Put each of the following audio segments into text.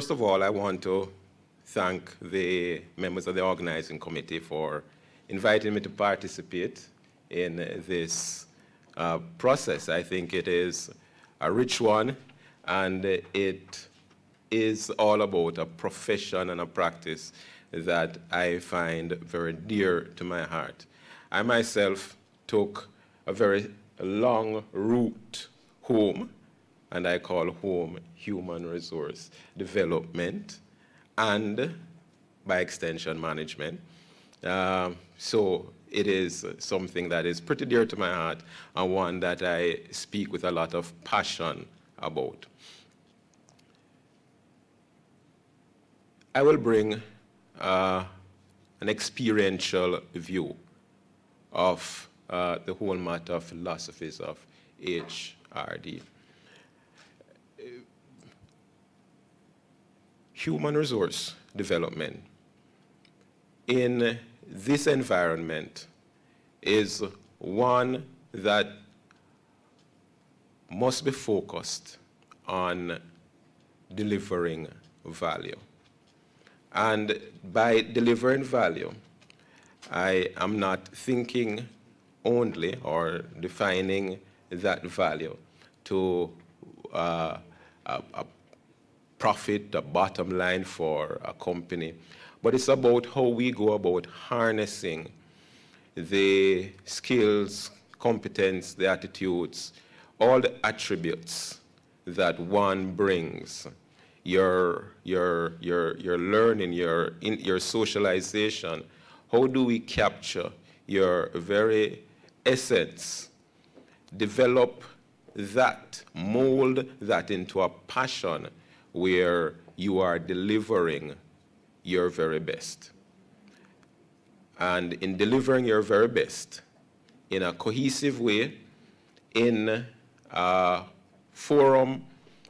First of all, I want to thank the members of the organizing committee for inviting me to participate in this uh, process. I think it is a rich one and it is all about a profession and a practice that I find very dear to my heart. I myself took a very long route home and I call home human resource development and by extension management. Uh, so it is something that is pretty dear to my heart and one that I speak with a lot of passion about. I will bring uh, an experiential view of uh, the whole matter of philosophies of HRD. Human resource development in this environment is one that must be focused on delivering value. And by delivering value, I am not thinking only or defining that value to uh, a, a profit, a bottom line for a company, but it's about how we go about harnessing the skills, competence, the attitudes, all the attributes that one brings, your, your, your, your learning, your, in, your socialization, how do we capture your very essence, develop that, mold that into a passion where you are delivering your very best. And in delivering your very best in a cohesive way, in a forum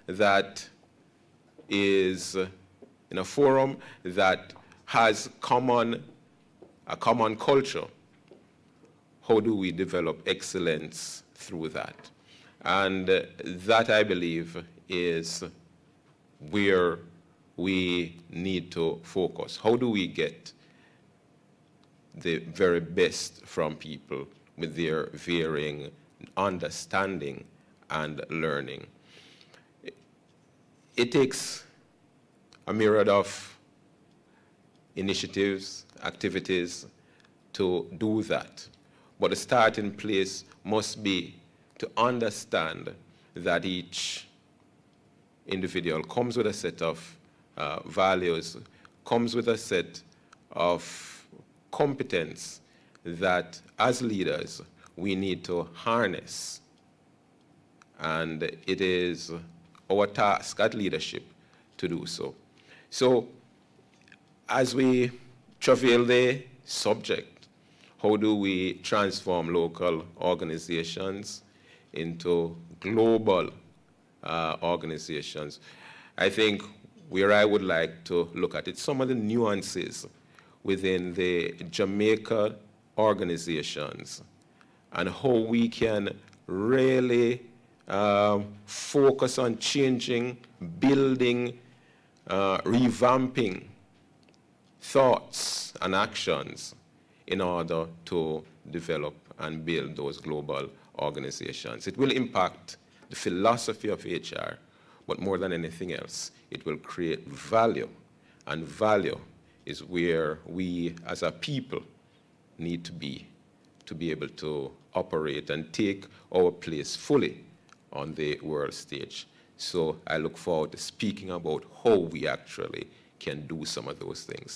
that is in a forum that has common a common culture. How do we develop excellence through that? And that, I believe, is where we need to focus. How do we get the very best from people with their varying understanding and learning? It takes a myriad of initiatives, activities to do that. But the starting place must be to understand that each individual comes with a set of uh, values, comes with a set of competence that as leaders we need to harness. And it is our task at leadership to do so. So as we travail the subject, how do we transform local organizations into global uh, organizations. I think where I would like to look at it, some of the nuances within the Jamaica organizations and how we can really uh, focus on changing, building, uh, revamping thoughts and actions in order to develop and build those global organizations. It will impact the philosophy of HR, but more than anything else, it will create value. And value is where we as a people need to be to be able to operate and take our place fully on the world stage. So I look forward to speaking about how we actually can do some of those things.